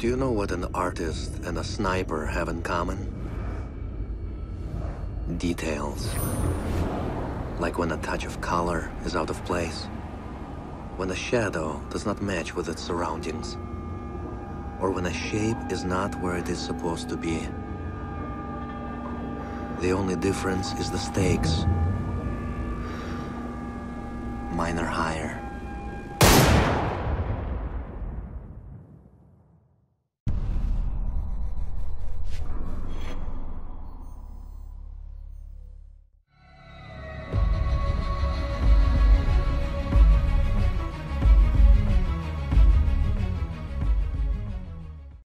Do you know what an artist and a sniper have in common? Details. Like when a touch of color is out of place. When a shadow does not match with its surroundings. Or when a shape is not where it is supposed to be. The only difference is the stakes. Mine are higher.